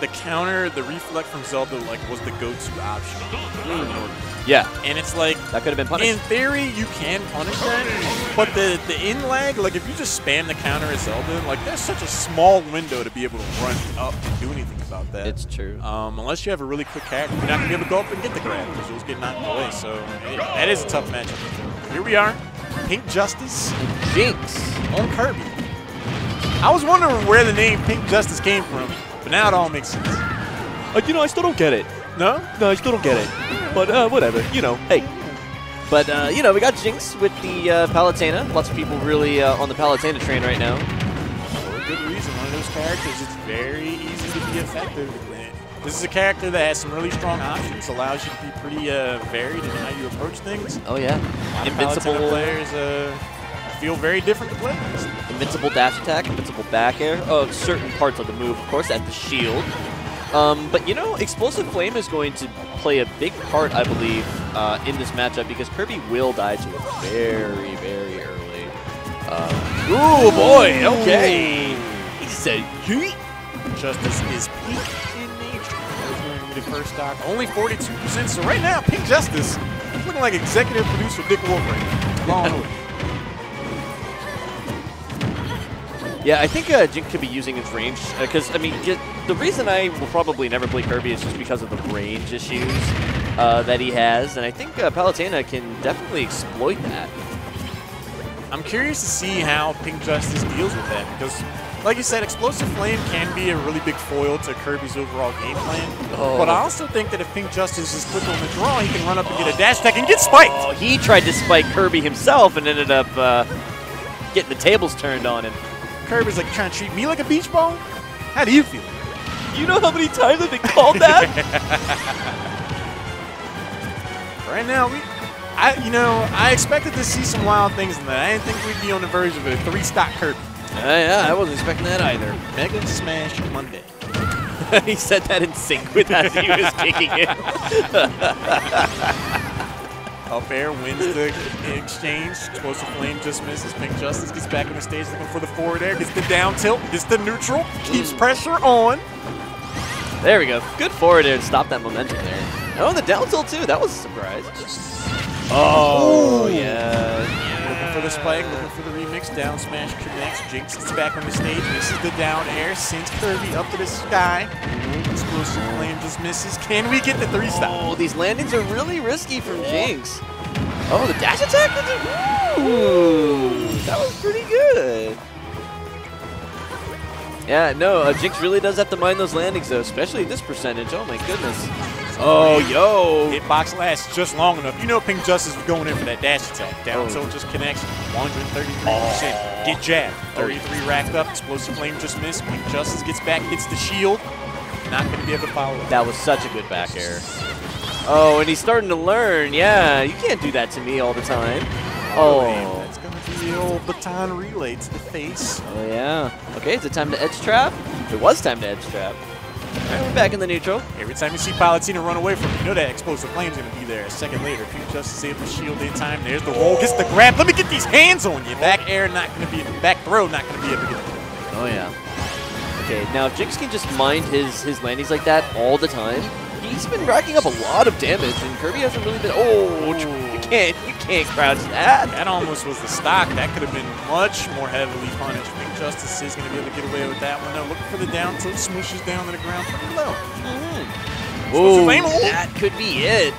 the counter, the reflect from Zelda, like was the go-to option. Yeah, And it's like, that could have been punished. in theory, you can punish that, but the the end lag, like if you just spam the counter as Zelda, like there's such a small window to be able to run up and do anything about that. it's true. Um, unless you have a really quick character, you're not gonna be able to go up and get the grab because you'll just get knocked away. So it, that is a tough matchup. Here we are, Pink Justice Jynx. on Kirby. I was wondering where the name Pink Justice came from, but now it all makes sense. Uh, you know, I still don't get it. No? No, I still don't get it. But uh, whatever, you know, hey. But, uh, you know, we got Jynx with the uh, Palutena. Lots of people really uh, on the Palutena train right now. For a good reason. One of those characters it's very easy to be effective. This is a character that has some really strong options, allows you to be pretty uh, varied in how you approach things. Oh, yeah. Invincible players uh, feel very different to play against. invincible dash attack, invincible back air. Oh, certain parts of the move, of course, at the shield. Um, but, you know, Explosive Flame is going to play a big part, I believe, uh, in this matchup because Kirby will die to it very, very early. Uh, ooh, boy, okay. He said, yeet. Justice is peak in nature. That was going to be the first stock. Only 42%. So right now, Pink Justice is looking like executive producer Dick Wolf right now. Long Yeah, I think uh, Jynx could be using his range because I mean, the reason I will probably never play Kirby is just because of the range issues uh, that he has, and I think uh, Palutena can definitely exploit that. I'm curious to see how Pink Justice deals with that because, like you said, Explosive Flame can be a really big foil to Kirby's overall game plan. Oh. But I also think that if Pink Justice is quick on the draw, he can run up and get a dash attack and get spiked. Oh, he tried to spike Kirby himself and ended up uh, getting the tables turned on him. Kirby's like trying to treat me like a beach ball. How do you feel? You know how many times I've been called that? Right now, we, I, you know, I expected to see some wild things in that. I didn't think we'd be on the verge of a three-stock Kirby. uh, yeah, I wasn't expecting that either. Mega Smash Monday. he said that in sync with as he was kicking it. Up air wins the exchange. Explosive Flame just misses. Pink Justice gets back on the stage looking for the forward air. Gets the down tilt. Gets the neutral. Keeps pressure on. There we go. Good forward air to stop that momentum there. Oh, the down tilt too. That was a surprise. Oh, oh yeah. For the spike. Looking for the remix. Down smash connects. Jynx gets back on the stage. Misses the down air. Sends Kirby up to the sky. Explosive Flame just misses. Can we get the three stop? Oh, these landings are really risky from Jynx. Oh, the dash attack? Ooh, that was pretty good. Yeah, no, uh, Jynx really does have to mind those landings, though, especially this percentage. Oh, my goodness. Oh, oh yo. Hitbox lasts just long enough. You know Pink Justice was going in for that dash attack. Down Oh. tilt just connects. 133%. Get jabbed. 33 racked up. Explosive Flame just missed. Pink Justice gets back, hits the shield. Not going to be able to follow up. That was such a good back air. Oh, and he's starting to learn. Yeah, you can't do that to me all the time. Oh. That's going to be the old baton relay to the face. Oh, yeah. Okay, is it time to edge trap? It was time to edge trap. All right, we're back in the neutral. Every time you see Palutena run away from you, you know that Explosive Flame's going to be there. A second later, if you just save the shield in time. There's the roll. Gets the grab. Let me get these hands on you. Back air not going to be, back throw not going to be able to get it. Oh yeah. Okay, now if Jynx can just mind his his landings like that all the time, he's been racking up a lot of damage, and Kirby hasn't really been. Oh, you can't you can't crouch that. That almost was the stock. That could have been much more heavily punished. Pink Justice is going to be able to get away with that one. Though, looking for the down tilt, smooshes down to the ground pretty low. Oh, flame hold. that could be it.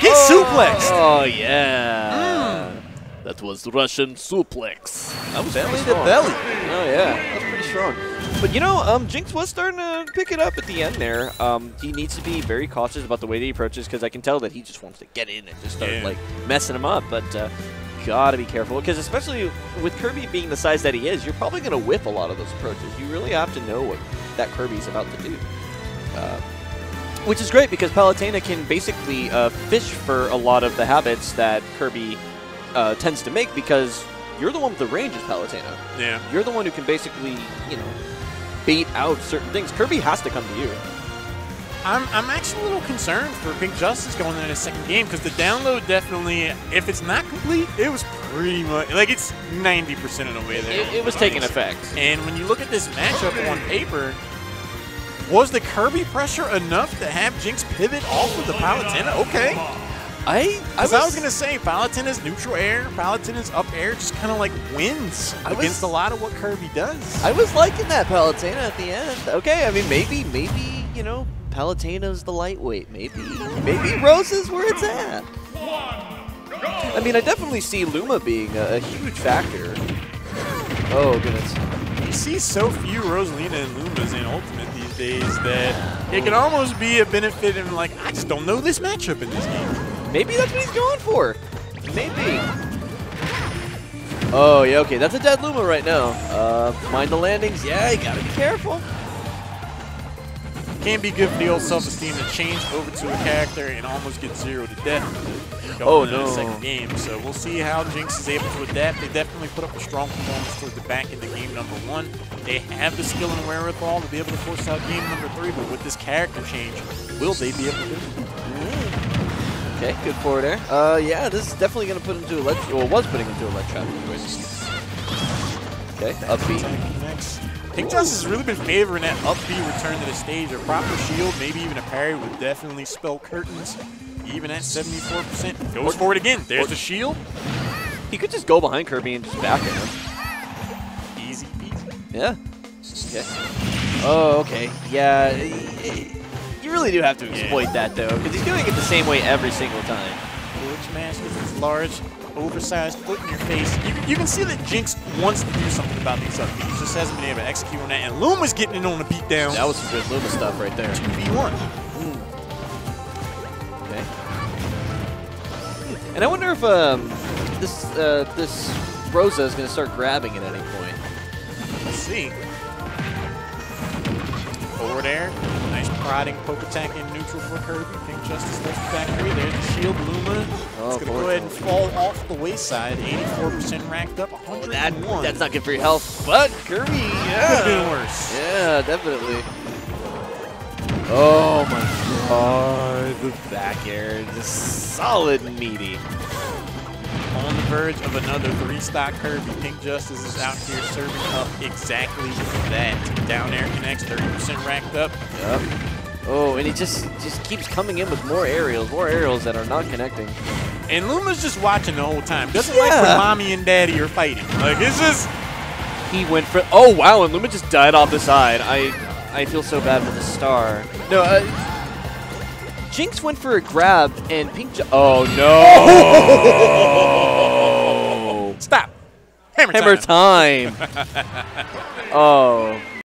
Get oh, suplexed. Oh yeah. Mm. That was Russian suplex. That was Belly to belly. Oh yeah, that's pretty strong. But you know, um, Jynx was starting to pick it up at the end there. Um, he needs to be very cautious about the way that he approaches because I can tell that he just wants to get in and just start Yeah. like messing him up. But uh, gotta be careful because especially with Kirby being the size that he is, you're probably gonna whip a lot of those approaches. You really have to know what that Kirby's about to do. Uh, which is great because Palutena can basically uh, fish for a lot of the habits that Kirby uh, tends to make because you're the one with the range as Palutena. Yeah. You're the one who can basically, you know, bait out certain things. Kirby has to come to you. I'm, I'm actually a little concerned for Pink Justice going into the second game because the download definitely, if it's not complete, it was pretty much, like it's 90% of the way there. It, it was taking effect. And when you look at this matchup on paper, Was the Kirby pressure enough to have Jynx pivot off of the Palutena? Okay. I I Because I was going to say, Palutena's neutral air, Palutena's up air just kind of like wins I was- against a lot of what Kirby does. I was liking that Palutena at the end. Okay, I mean maybe maybe you know Palutena's the lightweight. Maybe maybe Rose is where it's at. I mean I definitely see Luma being a, a huge factor. Oh goodness. You see so few Rosalina and Lumas in Ultimate these days that it can almost be a benefit in like, I just don't know this matchup in this game. Maybe that's what he's going for. Maybe. Oh yeah, okay, that's a dead Luma right now. Uh, mind the landings. Yeah, you gotta be careful. Can't be good for the old self-esteem to change over to a character and almost get zero to death Oh, into the no. second game. So we'll see how Jynx is able to adapt. They definitely put up a strong performance towards the back end of game number one. They have the skill and wherewithal to be able to force out game number three, but with this character change, will they be able to do it? Okay, good forward air. Uh, yeah, this is definitely gonna put him to a ledge. Well, was putting him to a ledge trap. Okay, upbeat. Attack connects. Pink Justice has really been favoring that upbeat return to the stage. A proper shield, maybe even a parry, would definitely spell curtains. Even at 74%. Goes for it again. There's the shield. He could just go behind Kirby and just back at him. Easy peasy. Yeah. Okay. Oh, okay. Yeah. You really do have to exploit that though, because he's doing it the same way every single time. Glitch mask is this large, oversized foot in your face. You, you can see that Jynx wants to do something about these upbeats. He just hasn't been able to execute on that. And Luma's getting in on the beatdown. That was some good Luma stuff right there. 2v1. Okay. And I wonder if um this uh, this Rosa is going to start grabbing at any point. Let's see. Forward air. Nice prodding poke attack in neutral for Kirby. Pink Justice left factory. There's the shield. Luma. Oh, it's going to go ahead and fall off the wayside. 84% racked up. That 101. that's not good for your health, but Kirby, Could yeah, worse. yeah, definitely. Oh my god, the back air is solid and meaty. On the verge of another three-stock Kirby. Pink Justice is out here serving up exactly that. Down air connects. 30% racked up. Yep. Oh, and he just just keeps coming in with more aerials, more aerials that are not connecting. And Luma's just watching the whole time. Doesn't like when mommy and daddy are fighting. Like, it's just... He went for. Oh wow, and Luma just died off the side. I I feel so bad for the star. No, uh, Jynx went for a grab and Pink. Oh no! Hammer, Hammer time. time. oh